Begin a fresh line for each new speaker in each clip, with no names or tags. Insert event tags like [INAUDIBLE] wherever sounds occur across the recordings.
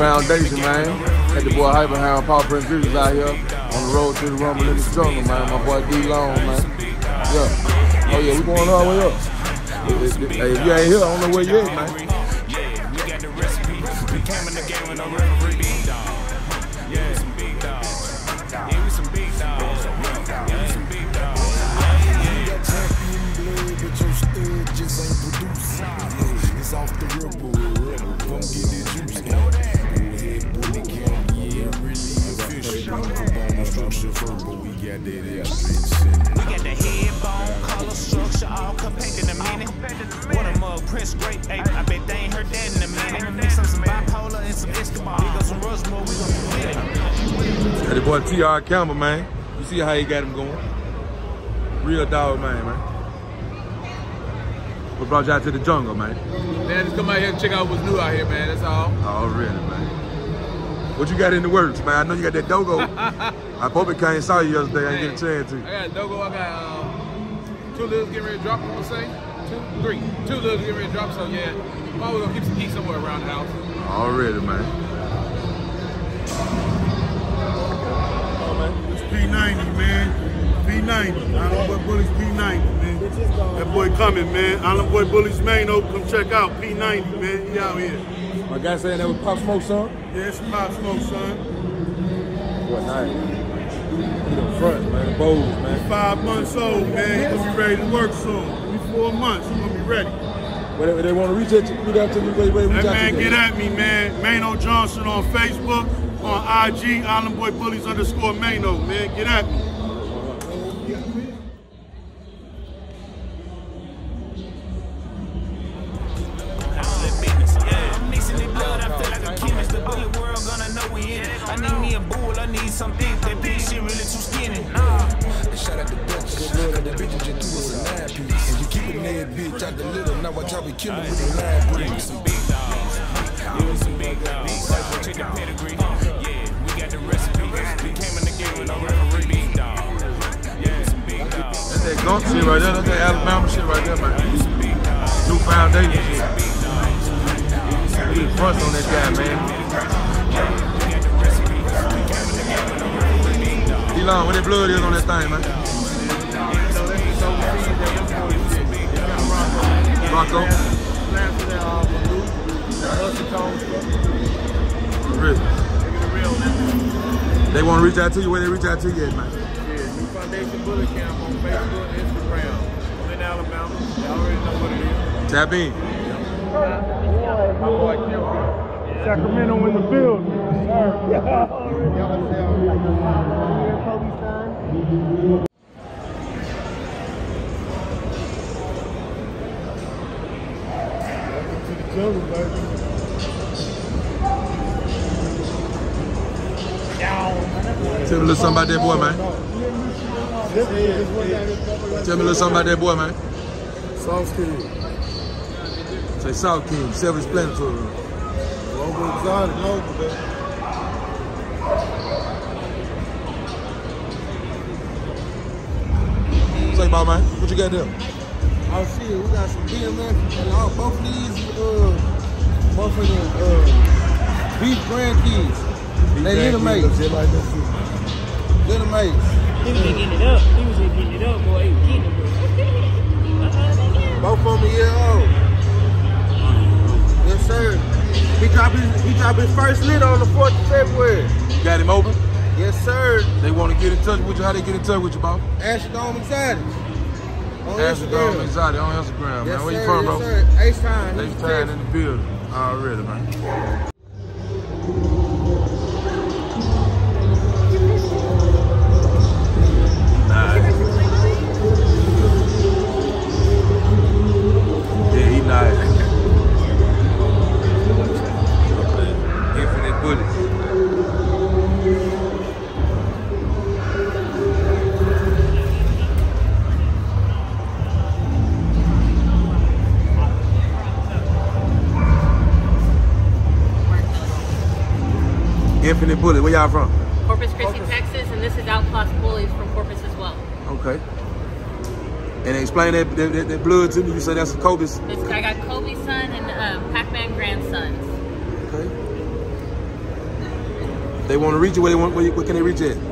Foundation, man. Had the boy Hyperhound, Paul Prince Grizzlies out here on the road to the Rumble in the Jungle, man. My boy D Long, man. Yeah. Oh yeah, we going all the way up. Hey, if you ain't here, I don't know where you at, man.
Structure,
all compact in a minute. What a mug, Prince Great Ape. I bet they ain't heard that in a minute. Mix up some bipolar and some Escobar. Here goes some Rushmore, we gon' be with it.
Had the boy T.R. Campbell, man. You see how he got him going. Real dog, man, man. What brought you out to the jungle, man?
Man, just come out here and check out what's new out here, man. That's all.
Oh, really, man? What you got in the works, man? I know you got that dogo. [LAUGHS] I probably came and saw you yesterday. I didn't get a chance to.
I got Dogo. I got um, two littles getting ready to drop. I'm gonna say two, three, two littles getting ready to drop. So yeah, I'm always gonna keep some heat somewhere around the house.
Already, man.
It's P90, man. P90. Island Boy Bullies P90, man. That boy coming, man. Island Boy Bullies main open. Come check out P90, man. He out here.
My guy saying that was Pop Smoke, son?
Yeah, it's Pop Smoke, son.
What night? Man. The Bows, man.
Five months old, man. He gonna be ready to work soon. Be four months. He gonna be ready.
Whatever they want to reach out to, reach out to me, wait, wait, reach
That
out
man get at me, man. Mano Johnson on Facebook, on IG, Island Boy Bullies underscore Mano, man. Get at me.
Big dog.
D-Long, what that blood is on that thing, man? Rocco? Really? They want to reach out to you? Where they reach out to you at, man?
Yeah, New Foundation Bully Camp on Facebook, Instagram. I'm in Alabama. Y'all already know what it is.
Tap in.
My boy Kim.
Sacramento in the building.
Tell me a little something about that boy, man. Tell me a little something about that boy, man.
Sauce King.
Say South King, self-explanatory.
Local exotic, local, baby.
Say about man, what you got there?
Oh shit, we got some BMF and all both of these uh motherfucking uh beef grandkids. They little mates. Like Little mates.
He was just getting it up. He was just getting it up, boy. He was getting it, boy.
Both of them a year old. Yes, sir. He dropped his, he dropped his first lit on the 4th of February.
You got him open?
Yes, sir.
They want to get in touch with you. How they get in touch with you, boss?
Astrodome Exotics. On
Astrodome
Instagram.
Exotic on Instagram,
Yes,
man. Where you from,
yes,
bro?
Sir. H-Fine.
They tied in the building already, man. Infinite bullet. Where y'all from?
Corpus Christi, Texas, and this is Outclass Bullies from Corpus as well.
Okay. And explain that, that, that, that blood to me. You said that's Kobe's.
This, I got Kobe's son and um, Pac-Man grandsons.
Okay. they want to reach you, where, they want, where, where can they reach you at?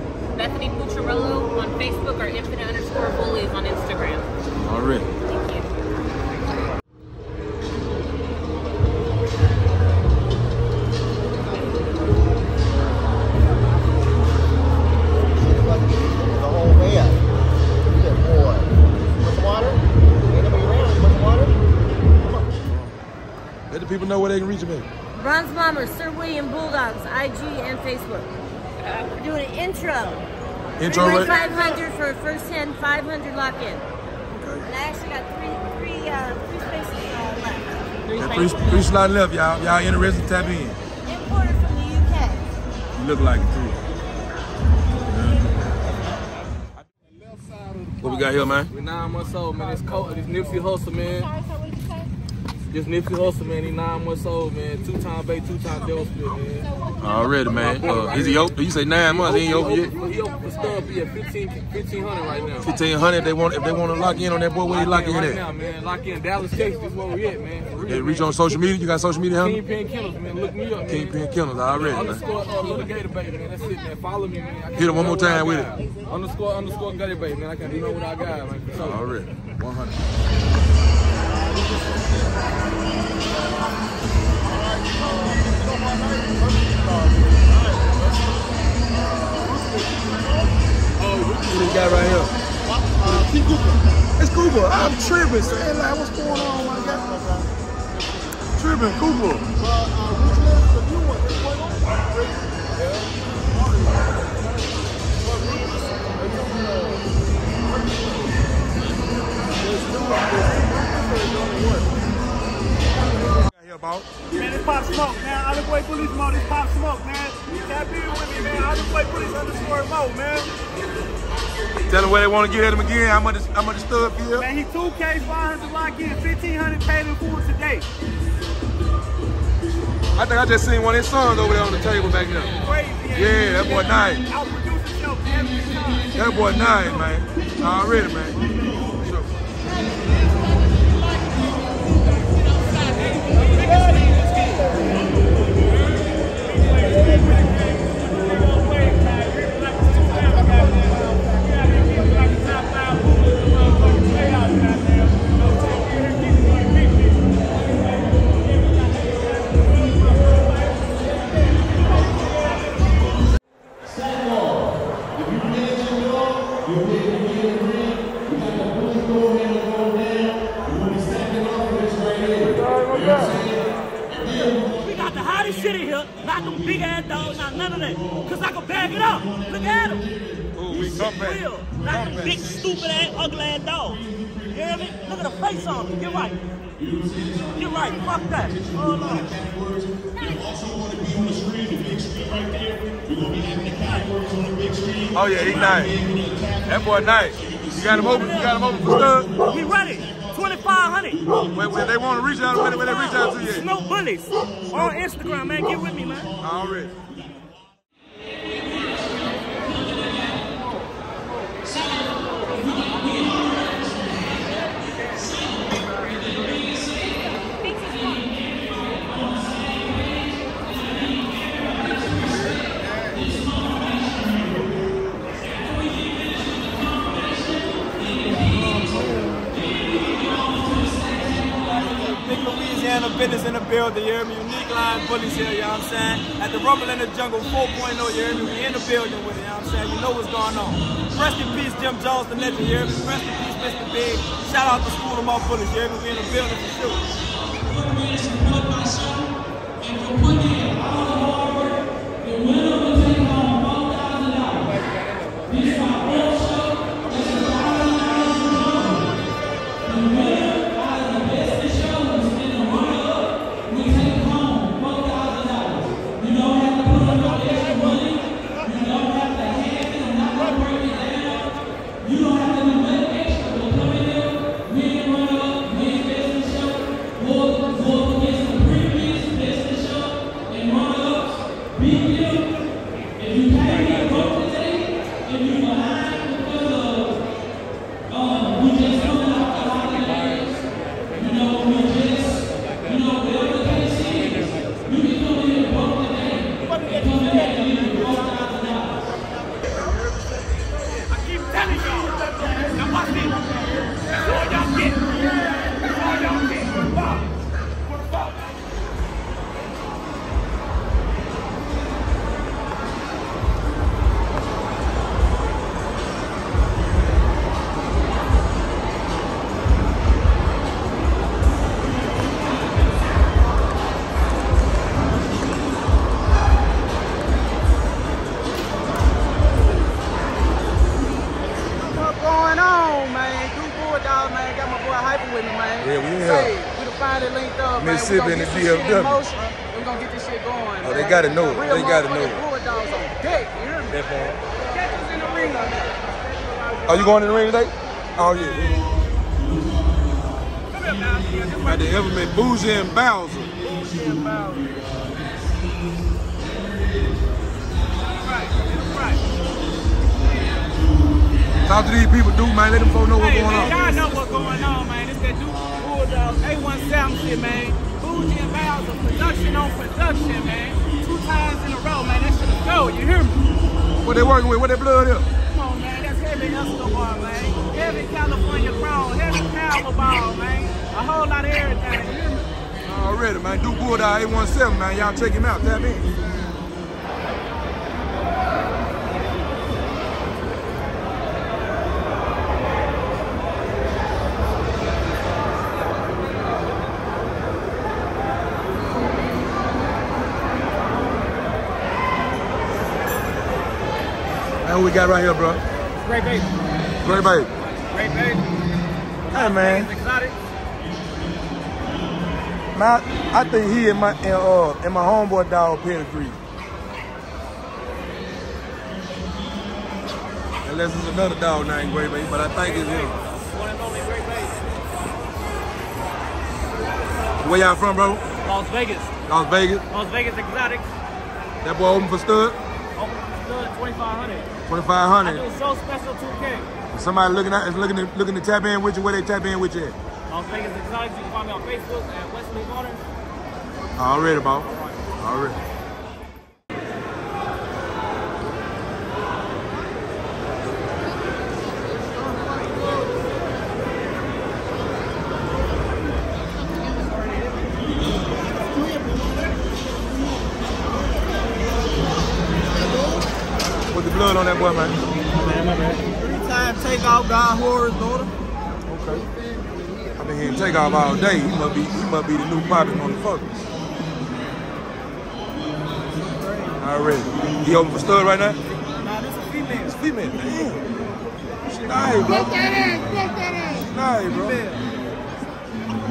People know where they can reach you at.
Bronze Bombers, Sir William Bulldogs, IG and Facebook. Uh, we're doing an intro.
Intro
Three
right?
500 for first 10, 500 lock in. And I actually got three, three, uh, three spaces uh, left.
Three
Got
spaces.
three, three slot left, y'all. Y'all interested? Tap in.
Imported from the UK.
You look like it too. What we got here, man?
We're nine months old, man. It's cold. It's Nipsey Hussle, man. This Nipsey Hussle, man, he nine months old, man. Two time bait, two time Dell split, man.
Already, man. Uh, is he open? You say nine months, he ain't open yet?
He open for stub, he at 15, 1500 right now.
1500 they want, if they want to lock in on that boy, where
he
locking in,
right
at?
Now, man. Lock in Dallas, Texas, is where we at, man. Real,
yeah, reach on social media, you got social media huh?
Kingpin Kennels, man, look me up,
Kingpin. Kennels, already, man.
Underscore uh, Little Gator Baby, man, that's it, man. Follow me, man.
Hit him one more time with
it. Underscore, underscore Gator Baby, man. I can't do know what I got, man.
Already, 100. This guy right here. It's Cooper. I'm tripping. Hey, what's going on? My guy? Tripping, Cooper. Here about
Man, it's Pop Smoke, man. Out of way police mode, it's Pop Smoke, man. Tap in with me, man. Out of way police underscore mode, man.
Tell them where they want to get at him again. How much? How much stud feel?
Man, he 2K, 500 lock in, 1500 paid in full today.
I think I just seen one of his sons over there on the table back there.
Crazy.
Yeah, that boy nice.
Outproduce himself every time.
That boy nice, man. Already, man.
Not none of that. Cause I can back it up. Look at him.
Ooh, we come back.
Real. Not them big, stupid ass, ugly ass dogs. You hear me? Look at the face on him. Get right. Get right. Fuck that. Oh, Hold on.
Oh yeah, he nice. That boy nice. You got him open. You got him open for stud.
We ready. 2500
When, when they want to reach out, when, when they reach out to you.
Smoke Bullies on Instagram, man. Get with me, man.
Already.
Business in the building, you hear me? Unique line bullies here, you know what I'm saying? At the Rumble in the Jungle 4.0, you hear me? We in the building with it, you know what I'm saying? You know what's going on. Rest in peace, Jim Jones, the legend, you hear me? Rest in peace, Mr. Big. Shout out to School of My Bullies, you hear me? We in the building for sure.
Got the ever met Bougie and Bowser. Talk to these people, dude, man. Let them folks know what's
Hey,
going
man,
on.
y'all know what's going on, man. It's that Duke Bulldog A17 shit, man. Bougie and Bowser, production on production, man. Two times in a row, man. That shit'll go, you hear me?
What they working with? What they blood up?
Come on, man. That's heavy Escobar, man. Heavy California Crown, heavy Powerball, man. A whole lot of everything, you hear me?
Already, man. Duke Bulldog 817, man. Y'all check him out. Tap in. Who we got right here, bro?
Great baby.
Great baby.
Great baby.
Hey, man.
Exotic.
Man, I think he and my and, uh and my homeboy dog pedigree. Unless it's another dog named Great Baby, but I think it's him.
One and only Great baby.
Where y'all from, bro?
Las Vegas.
Las Vegas.
Las Vegas Exotics.
That boy open for stud.
Open stood 2500
Twenty five
I
hundred.
do show special 2K.
Somebody looking at is looking to looking to tap in with you. Where they tap in with you at?
Las Vegas Exotic. You can find me on Facebook at Wesley Garner.
Already, bro. Already. Put the blood on that boy, man.
Three-time takeoff God horror's daughter.
Okay. I've been hearing take off all day. He must be he must be the new poppy motherfucker. Already. He open for stud right now?
Nah, this is female.
It's female. Damn. She nice, bro. Nice, bro. Yeah,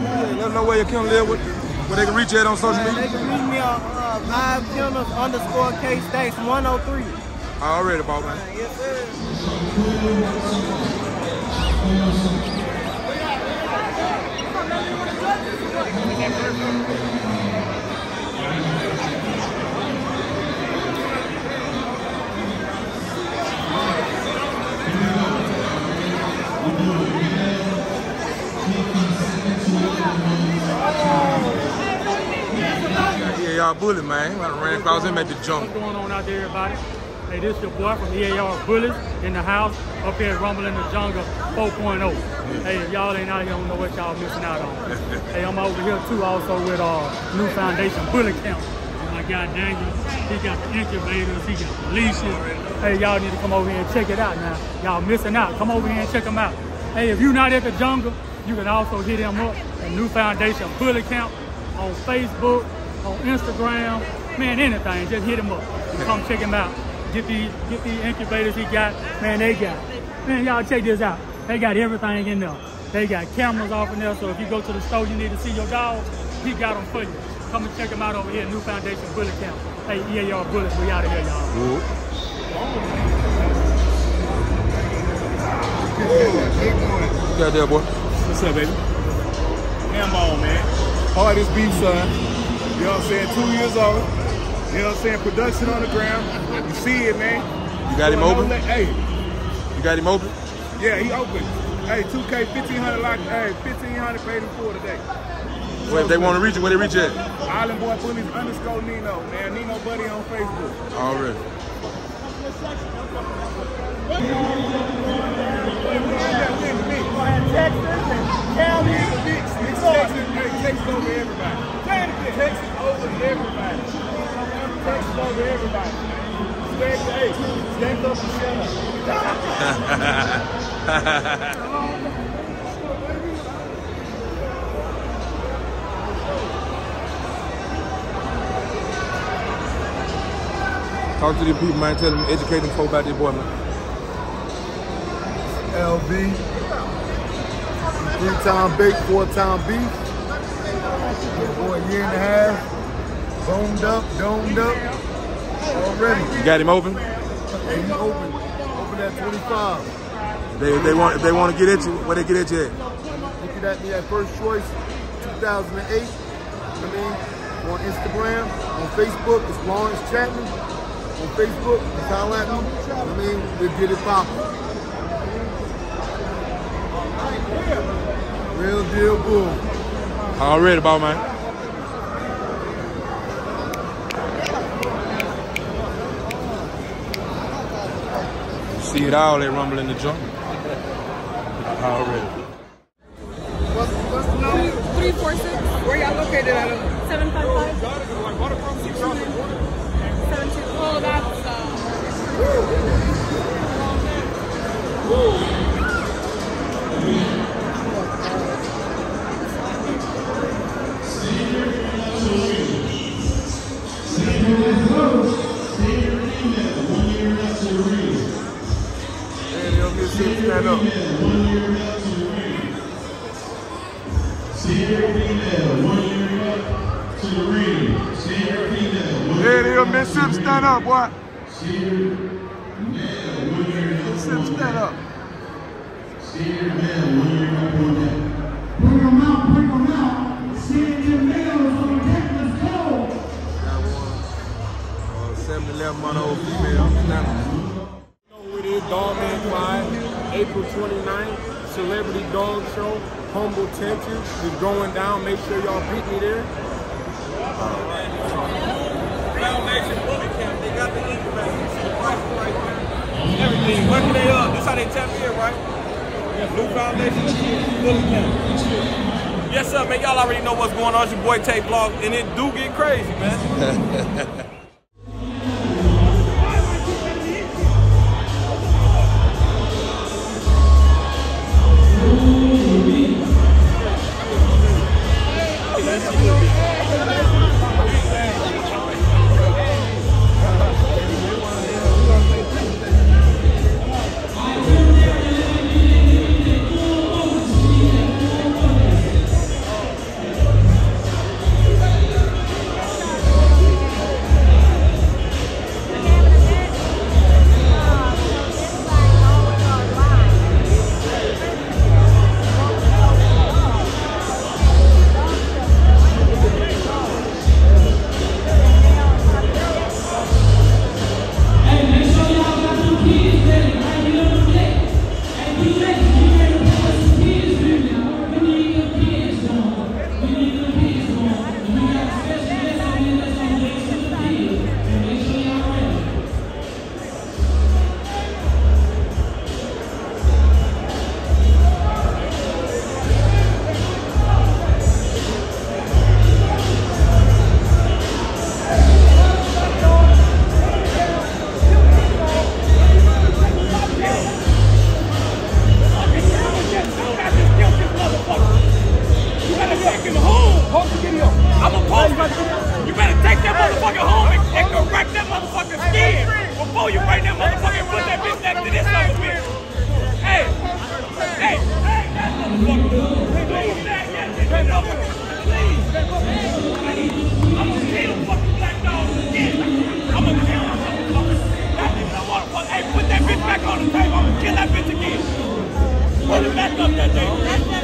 let them know where you can live with. Where they can reach you at on social media.
They can reach me on uh, live kennels underscore K States 103.
Already, bro, man.
Yes, sir.
Yeah, y'all bully, man. I ran across him at the jump.
What's going on out there, everybody? Hey, this your boy from EAR Bullets in the house up here at Rumble in the Jungle 4.0. Hey, if y'all ain't out here, don't know what y'all missing out on. [LAUGHS] hey, I'm over here too, also with uh, New Foundation Bully Camp. My guy Daniel, he got the incubators, he got the leashes. Hey, y'all need to come over here and check it out now. Y'all missing out. Come over here and check them out. Hey, if you're not at the jungle, you can also hit him up at New Foundation Bully Camp on Facebook, on Instagram, man, anything. Just hit him up. Come check him out. Get these, get these incubators he got. Man, they got. Man, y'all check this out. They got everything in there. They got cameras off in there, so if you go to the store, you need to see your dog. He got them for you. Come and check them out over here New Foundation Bully Camp. Hey, yeah, y'all bullets. We out of here, y'all.
You got there, boy.
What's up, baby? Hambone, man. Hardest beef, son. You know what I'm saying? Two years old. You know what I'm saying? Production on the ground. You see it, man.
You got him open?
Hey,
You got him open?
yeah, he open. Hey, 2K, 1500 like, hey, 1500 paid him for today.
Well, if they want to reach you, where they reach at?
Island Boy Bullies underscore Nino, man. Nino Buddy on Facebook.
Already.
Texas and Cali.
Texas, hey, Texas over everybody. Texas over everybody. [LAUGHS]
Talk to the people, man. Tell them, educate them folk about this boy, man.
LB. Three time bake, four time beef.
For a year and a half, boned up, domed up, already.
You got him open?
And he open, open at 25.
They, they want if they want to get at you, where they get at you at?
Looking at me at First Choice 2008. I mean, on Instagram, on Facebook, it's Lawrence Chapman. On Facebook, it's holla at me. I mean, we get it poppin'. Real deal bull.
Already, about man. See it all at Rumble in the Jungle. Already.
Going down. Make sure y'all beat me there.
Everything, working they up. This how they tap in, right? New foundation, fully camp. Yes, sir, man. Y'all already know what's going on. It's your boy Tay Vlog, and it do get crazy, man. [LAUGHS] you bring that motherfucker put that bitch to this. Hey, hey, hey, that motherfucker. I'm gonna again. I'm gonna that motherfucker. That nigga, motherfucker. Put that bitch back on the table. I'm gonna kill that bitch again. Put it back up that thing.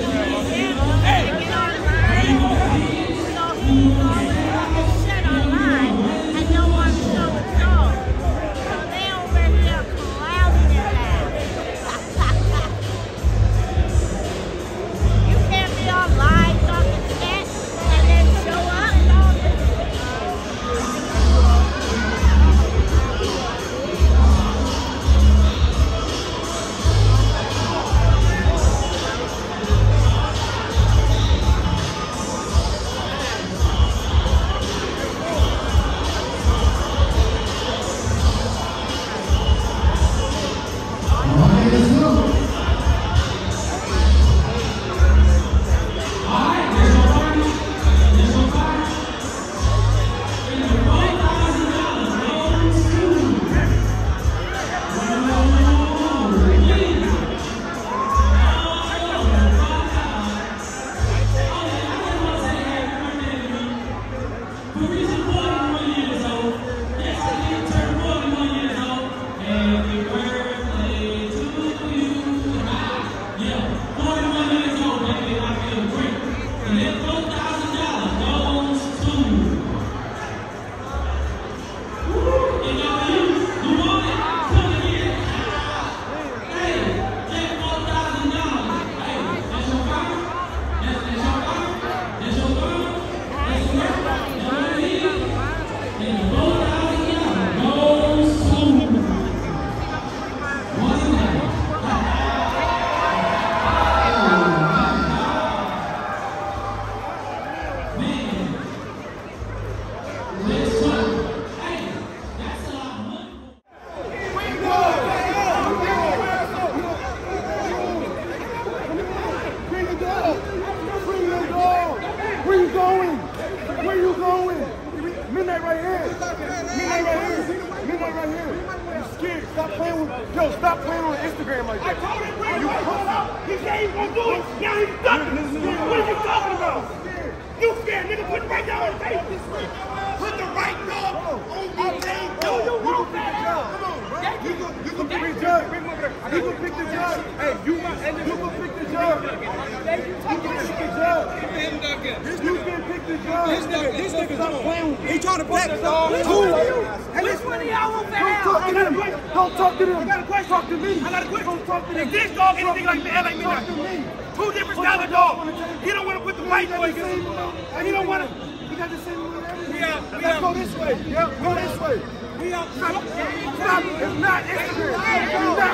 Pick the judge. Hey, you, you can pick the judge. You can pick the judge. You can pick the judge. This nigga, this nigga, stop playing with me. He trying to black dog. Two.
Which one of y'all want that
Don't talk to them. Don't talk to them.
I got a question.
Talk to me.
I got a question.
Don't talk to them.
Is this dog anything like that? Like me?
Talk to me.
Two different style of dogs. He don't want to put the white boy against. And he don't want to.
He got the same one
We out. We
Let's
out.
go this way. Yep, go this way.
We out.
Stop. It's not. We not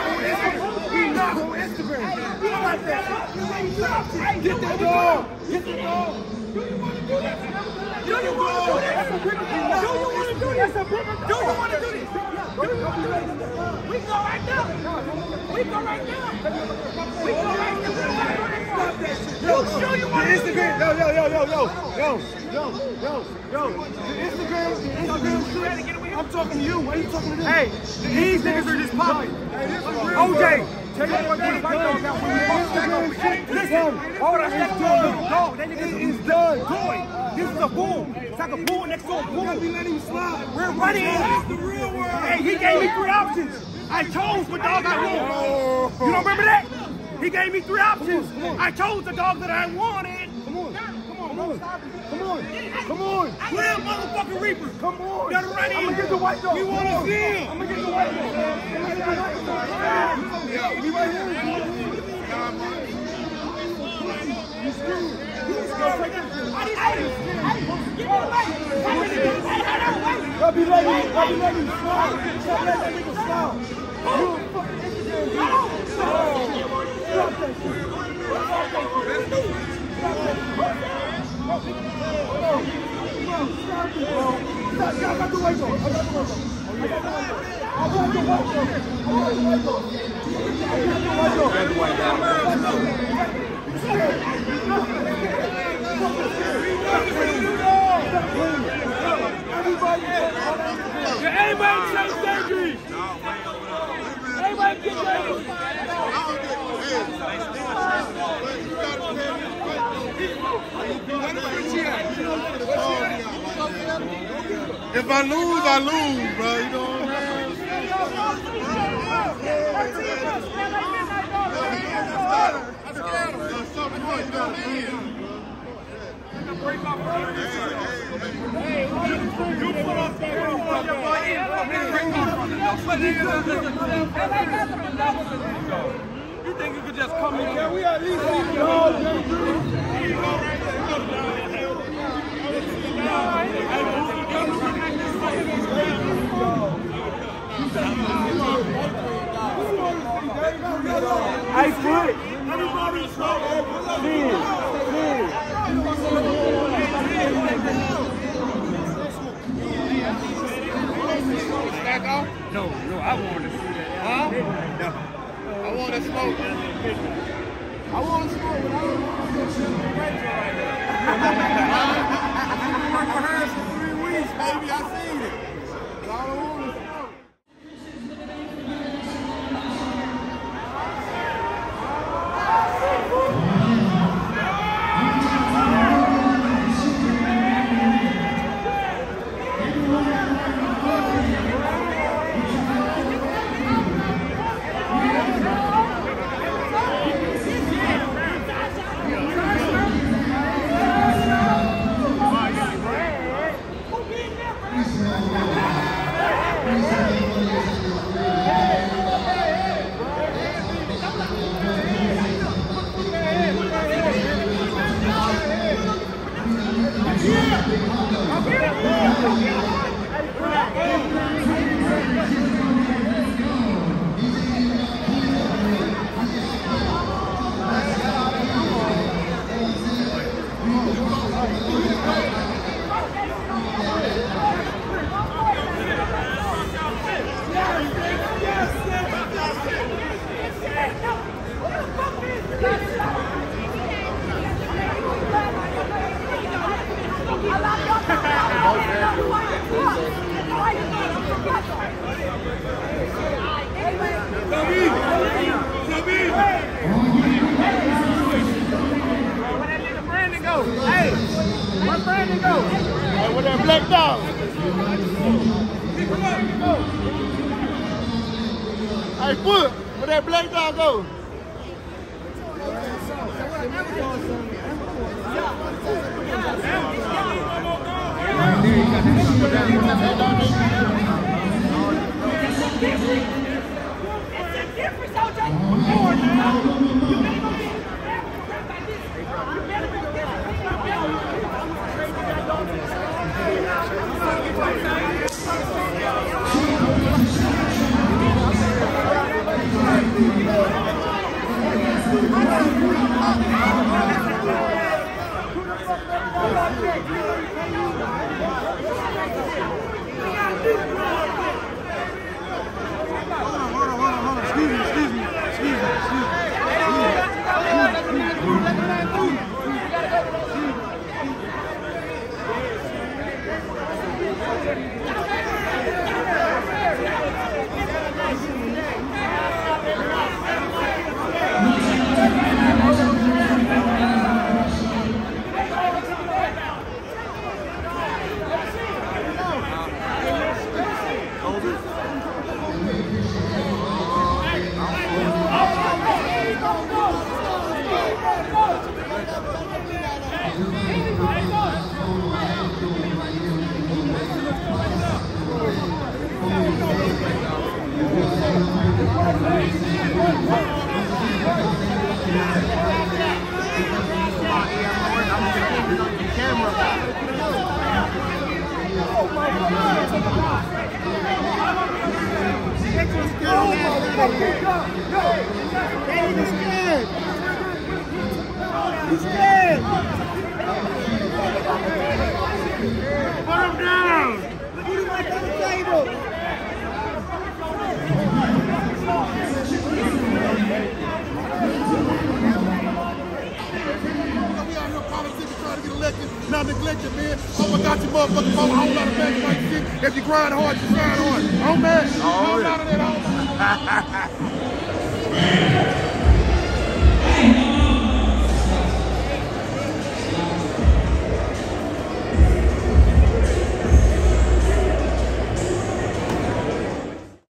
on Instagram. On Instagram. We don't like that. Get the dog. Get the dog.
Do you want to do this? Do you want to do this? Do you want to do this? Do you want to do this? Do you want to do this? We go right now. We go right now. We go right now. Stop that shit.
Yo,
You you want to do
Instagram, yo, yo, yo, yo, yo, yo, yo, yo, yo, the Instagram, the Instagram shit, I'm talking to you, why are you talking to them?
Hey, these niggas are just popping. OJ, is done. Toy. This is a bull. It's like a bull next to a. We let him slide. We're running. That's the real world. Hey, he gave me three options. I chose what dog I want. You don't remember that? He gave me three options. I chose the dog that I wanted.
Come on, come on, come on, come on, come on.
Real motherfucking Reaper.
Come on.
Gotta run in.
I'm gonna get the white dog.
We want to see him.
I'm gonna get the white dog. I'm gonna get the white dog. Be right here. You screwed. You screwed. Take it. I'll be ready. I'll be ready. Stop letting that nigga slide. You fucking dude. Stop. Stop that shit. Stop that shit. Stop that shit.
Everybody get ready!
If I lose, I lose, bro. You know what I'm saying?
You think you could just come in?
Yeah, we at least
Hey, foot.
Back off?
No, no, I wanted to see that.
Huh?
No.
I want to smoke.
I want to smoke, but I don't want to sit in the razor right [LAUGHS]
I've been working for her for three weeks, baby. I seen it.
Dog. Hey, Foot, where that black dog go? Excuse me, Put him down. Put him on the table.
not neglected, man. Oh, I got your motherfucking vote. I don't know the back like shit. If you grind hard, you grind hard. Oh, oh, I'm mad. I'm out of that. I'm out of that.